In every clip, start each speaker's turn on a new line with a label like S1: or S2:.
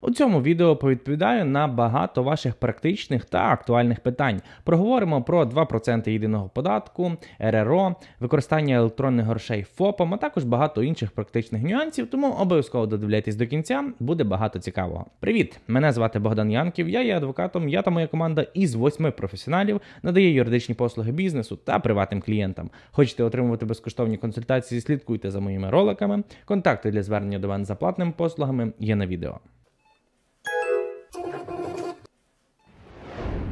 S1: У цьому відео повідповідаю на багато ваших практичних та актуальних питань. Проговоримо про 2% єдиного податку, РРО, використання електронних грошей ФОПом, а також багато інших практичних нюансів, тому обов'язково додивляйтесь до кінця, буде багато цікавого. Привіт! Мене звати Богдан Янків, я є адвокатом, я та моя команда із восьми професіоналів надає юридичні послуги бізнесу та приватним клієнтам. Хочете отримувати безкоштовні консультації, слідкуйте за моїми роликами. Контакти для звернення до мене за платними послугами є на відео.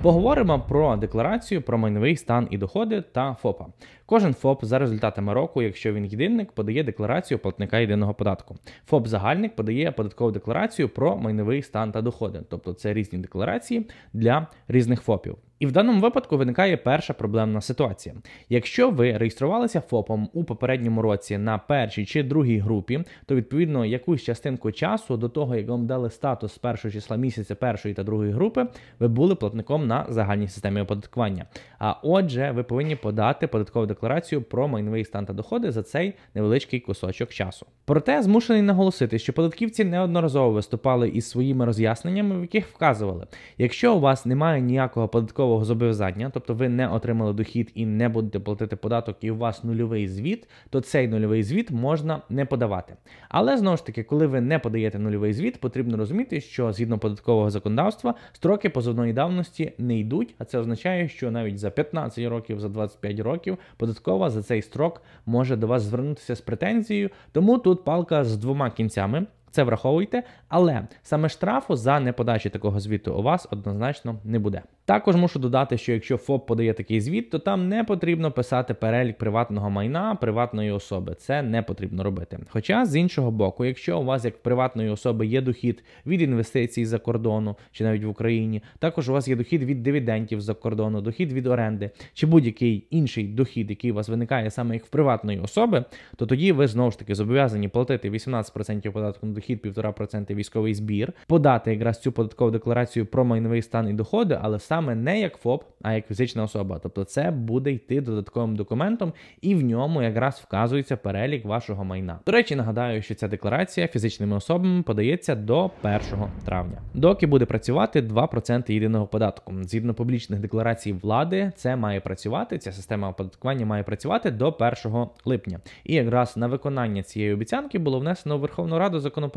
S1: Поговоримо про декларацію про майновий стан і доходи та ФОПа. Кожен ФОП за результатами року, якщо він єдинник, подає декларацію платника єдиного податку. ФОП загальник подає податкову декларацію про майновий стан та доходи, тобто це різні декларації для різних ФОПів. І в даному випадку виникає перша проблемна ситуація. Якщо ви реєструвалися ФОПом у попередньому році на першій чи другій групі, то відповідно якусь частинку часу до того, як вам дали статус з першого числа місяця першої та другої групи, ви були платником на загальній системі оподаткування. А отже, ви повинні подати податкову декларацію про майновий стан та доходи за цей невеличкий кусочок часу. Проте змушений наголосити, що податківці неодноразово виступали із своїми роз'ясненнями, в яких вказували, якщо у вас немає ніякого податкового зобов'язання, тобто ви не отримали дохід і не будете платити податок, і у вас нульовий звіт, то цей нульовий звіт можна не подавати. Але знову ж таки, коли ви не подаєте нульовий звіт, потрібно розуміти, що згідно податкового законодавства строки позовної давності не йдуть, а це означає, що навіть за 15 років, за 25 років податкова за цей строк може до вас звернутися з претензією. Тому тут палка з двома кінцями. Це враховуйте, але саме штрафу за неподачі такого звіту у вас однозначно не буде. Також мушу додати, що якщо ФОП подає такий звіт, то там не потрібно писати перелік приватного майна приватної особи. Це не потрібно робити. Хоча з іншого боку, якщо у вас як приватної особи є дохід від інвестицій за кордону чи навіть в Україні, також у вас є дохід від дивідендів за кордону, дохід від оренди чи будь-який інший дохід, який у вас виникає саме як в приватної особи, то тоді ви знову ж таки зобов'язані платити 18% податку на дохід, 1,5% військовий збір, подати якраз цю податкову декларацію про майновий стан і доходи, але саме не як ФОП, а як фізична особа. Тобто це буде йти додатковим документом, і в ньому якраз вказується перелік вашого майна. До речі, нагадаю, що ця декларація фізичними особами подається до 1 травня. Доки буде працювати 2% єдиного податку. Згідно публічних декларацій влади, це має працювати. Ця система оподаткування має працювати до 1 липня. І якраз на виконання цієї обіцянки було внесено в Верховну Раду законопроект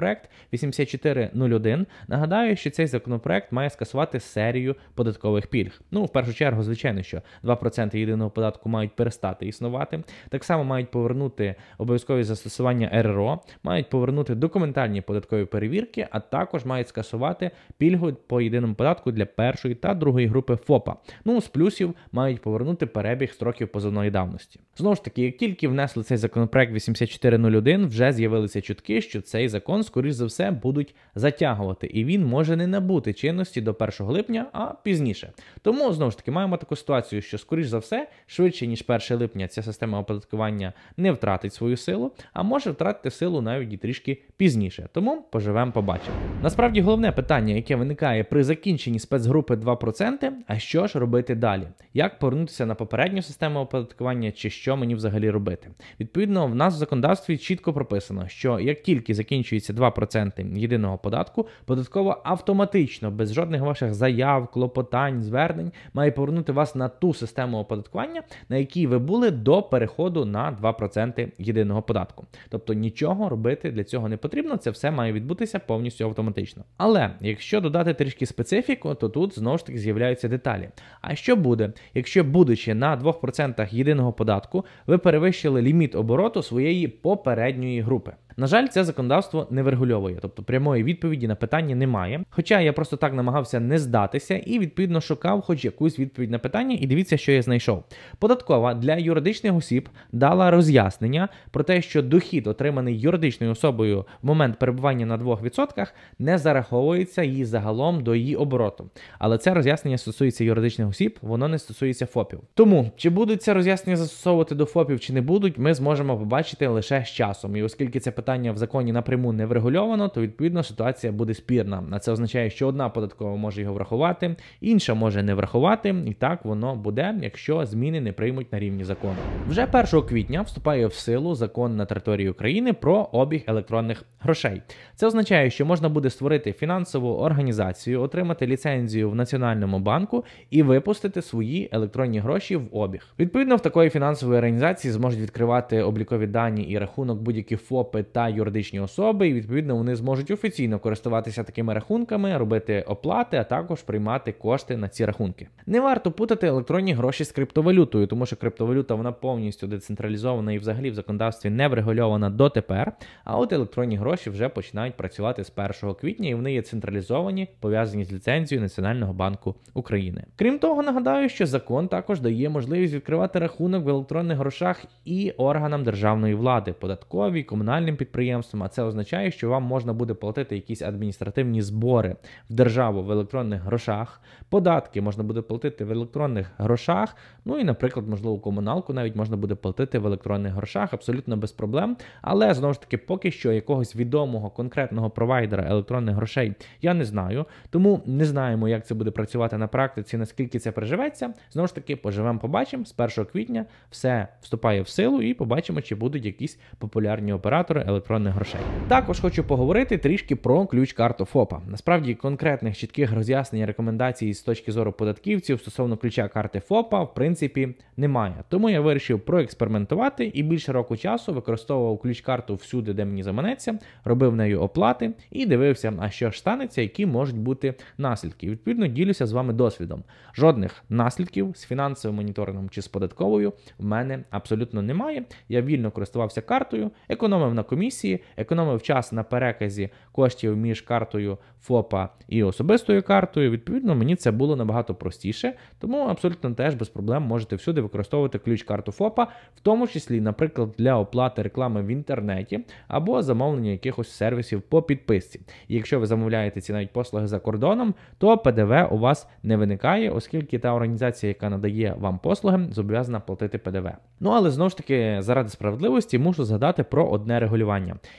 S1: 8401. Нагадаю, що цей законопроект має скасувати серію податкових пільг. Ну, в першу чергу, звичайно, що 2% єдиного податку мають перестати існувати. Так само мають повернути обов'язкові застосування РРО, мають повернути документальні податкові перевірки, а також мають скасувати пільгу по єдиному податку для першої та другої групи ФОПа. Ну, з плюсів мають повернути перебіг строків позовної давності. Знову ж таки, як тільки внесли цей законопроект 8401, вже з'явилися чутки, що цей закон, скоріш за все, будуть затягувати, і він може не набути чинності до 1 липня, а пізніше. Тому знову ж таки маємо таку ситуацію, що, скоріш за все, швидше ніж 1 липня ця система оподаткування не втратить свою силу, а може втратити силу навіть і трішки пізніше. Тому поживемо, побачимо. Насправді головне питання, яке виникає при закінченні спецгрупи 2%, а що ж робити далі? Як повернутися на попередню систему оподаткування, чи що мені взагалі робити? Відповідно, в нас в законодавстві чітко прописано, що як тільки закінчується 2% єдиного податку, податково автоматично, без жодних ваших заяв, клопотань, звернень має повернути вас на ту систему оподаткування, на якій ви були до переходу на 2% єдиного податку. Тобто нічого робити для цього не потрібно, це все має відбутися повністю автоматично. Але якщо додати трішки специфіку, то тут знову ж таки з'являються деталі. А що буде, якщо, будучи на 2% єдиного податку, ви перевищили ліміт обороту своєї попередньої групи? На жаль, це законодавство не врегульовує, тобто прямої відповіді на питання немає. Хоча я просто так намагався не здатися і відповідно шукав хоч якусь відповідь на питання, і дивіться, що я знайшов. Податкова для юридичних осіб дала роз'яснення про те, що дохід, отриманий юридичною особою в момент перебування на 2%, не зараховується її загалом до її обороту. Але це роз'яснення стосується юридичних осіб, воно не стосується ФОПів. Тому чи будуть це роз'яснення застосовувати до ФОПів, чи не будуть, ми зможемо побачити лише з часом. І оскільки це питання питання в законі напряму не врегульовано, то відповідно ситуація буде спірна. А це означає, що одна податкова може його врахувати, інша може не врахувати, і так воно буде, якщо зміни не приймуть на рівні закону. Вже 1 квітня вступає в силу закон на території України про обіг електронних грошей. Це означає, що можна буде створити фінансову організацію, отримати ліцензію в Національному банку і випустити свої електронні гроші в обіг. Відповідно, в такої фінансової організації зможуть відкривати облікові дані і рахунок будь-які ФОПи та юридичні особи, і відповідно вони зможуть офіційно користуватися такими рахунками, робити оплати, а також приймати кошти на ці рахунки. Не варто путати електронні гроші з криптовалютою, тому що криптовалюта вона повністю децентралізована і взагалі в законодавстві не врегульована дотепер. А от електронні гроші вже починають працювати з 1 квітня, і вони є централізовані, пов'язані з ліцензією Національного банку України. Крім того, нагадаю, що закон також дає можливість відкривати рахунок в електронних грошах і органам державної влади, податковій, комунальним підприємствам. А це означає, що вам можна буде платити якісь адміністративні збори в державу в електронних грошах, податки можна буде платити в електронних грошах. Ну і, наприклад, можливо, комуналку навіть можна буде платити в електронних грошах абсолютно без проблем. Але знову ж таки, поки що якогось відомого конкретного провайдера електронних грошей я не знаю. Тому не знаємо, як це буде працювати на практиці, наскільки це приживеться. Знову ж таки, поживемо, побачимо. З 1 квітня все вступає в силу і побачимо, чи будуть якісь популярні оператори електронних грошей. Також хочу поговорити трішки про ключ-карту ФОПа. Насправді конкретних чітких роз'яснень рекомендацій з точки зору податківців стосовно ключа карти ФОПа, в принципі, немає. Тому я вирішив проекспериментувати і більше року часу використовував ключ-карту всюди, де мені заманеться, робив нею оплати і дивився, а що ж станеться, які можуть бути наслідки. Відповідно, ділюся з вами досвідом. Жодних наслідків з фінансовим моніторингом чи з податковою в мене абсолютно немає. Я вільно користувався картою, економив на комісії, економив час на переказі коштів між картою ФОПа і особистою картою. Відповідно, мені це було набагато простіше, тому абсолютно теж без проблем можете всюди використовувати ключ-карту ФОПа, в тому числі, наприклад, для оплати реклами в інтернеті або замовлення якихось сервісів по підписці. І якщо ви замовляєте ці навіть послуги за кордоном, то ПДВ у вас не виникає, оскільки та організація, яка надає вам послуги, зобов'язана платити ПДВ. Ну але знову ж таки, заради справедливості, мушу згадати про одне регулювання.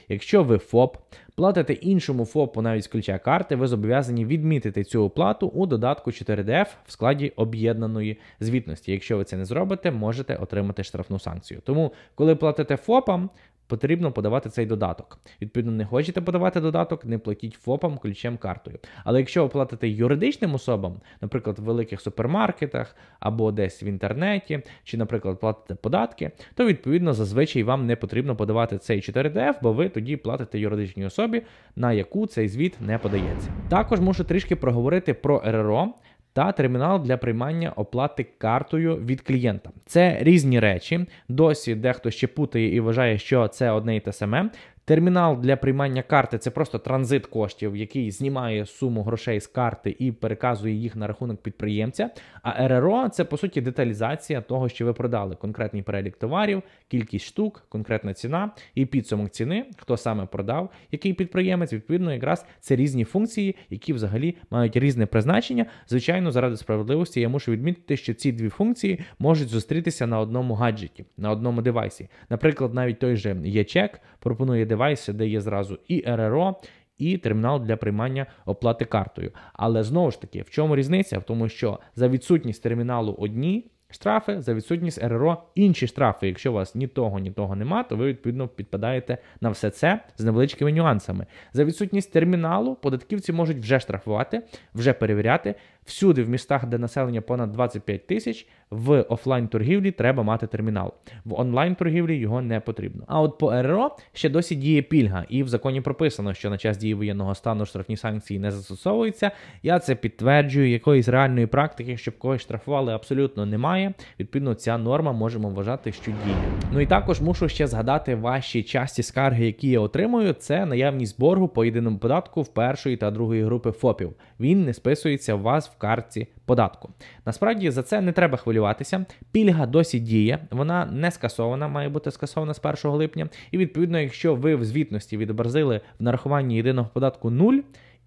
S1: Якщо ви ФОП платите іншому ФОПу навіть з ключа карти, ви зобов'язані відмітити цю оплату у додатку 4DF в складі об'єднаної звітності. Якщо ви це не зробите, можете отримати штрафну санкцію. Тому, коли платите ФОПам, потрібно подавати цей додаток. Відповідно, не хочете подавати додаток, не платіть ФОПам ключем картою. Але якщо ви платите юридичним особам, наприклад, в великих супермаркетах або десь в інтернеті, чи, наприклад, платите податки, то відповідно зазвичай вам не потрібно подавати цей 4DF, бо ви тоді платите юридичній особі, на яку цей звіт не подається. Також мушу трішки проговорити про РРО та термінал для приймання оплати картою від клієнта. Це різні речі. Досі дехто ще путає і вважає, що це одне і те саме. Термінал для приймання карти це просто транзит коштів, який знімає суму грошей з карти і переказує їх на рахунок підприємця. А РРО це по суті деталізація того, що ви продали. Конкретний перелік товарів, кількість штук, конкретна ціна і підсумок ціни, хто саме продав, який підприємець. Відповідно, якраз це різні функції, які взагалі мають різне призначення. Звичайно, заради справедливості я мушу відмітити, що ці дві функції можуть зустрітися на одному гаджеті, на одному девайсі. Наприклад, навіть той же ЄЧЕК пропонує девайси, де є зразу і РРО, і термінал для приймання оплати картою. Але знову ж таки, в чому різниця? В тому, що за відсутність терміналу одні штрафи, за відсутність РРО інші штрафи. Якщо у вас ні того, ні того нема, то ви відповідно підпадаєте на все це з невеличкими нюансами. За відсутність терміналу податківці можуть вже штрафувати, вже перевіряти. Всюди, в містах, де населення понад 25 тисяч, в офлайн торгівлі треба мати термінал. В онлайн торгівлі його не потрібно. А от по РРО ще досі діє пільга, і в законі прописано, що на час дії воєнного стану штрафні санкції не застосовуються. Я це підтверджую, якоїсь реальної практики, щоб когось штрафували, абсолютно немає. Відповідно, ця норма можемо вважати, що діє. Ну і також мушу ще згадати ваші часті скарги, які я отримую. Це наявність боргу по єдиному податку в першої та другої групи ФОПів. Він не списується у вас в картці податку. Насправді за це не треба хвилюватися. Пільга досі діє, вона не скасована, має бути скасована з 1 липня. І відповідно, якщо ви в звітності відобразили в нарахуванні єдиного податку 0,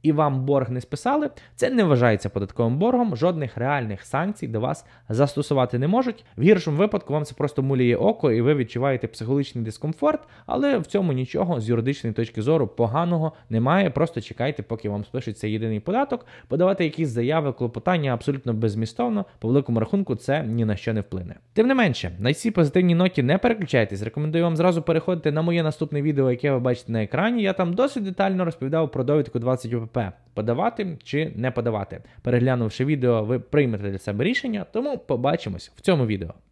S1: і вам борг не списали, це не вважається податковим боргом, жодних реальних санкцій до вас застосувати не можуть. В гіршому випадку вам це просто муліє око, і ви відчуваєте психологічний дискомфорт, але в цьому нічого з юридичної точки зору поганого немає. Просто чекайте, поки вам спишеться єдиний податок, подавати якісь заяви, клопотання абсолютно безмістовно, по великому рахунку це ні на що не вплине. Тим не менше, на цій позитивній ноті не переключайтесь. Рекомендую вам зразу переходити на моє наступне відео, яке ви бачите на екрані. Я там досить детально розповідав про довідку 20 ОПП. Подавати чи не подавати. Переглянувши відео, ви приймете для себе рішення, тому побачимось в цьому відео.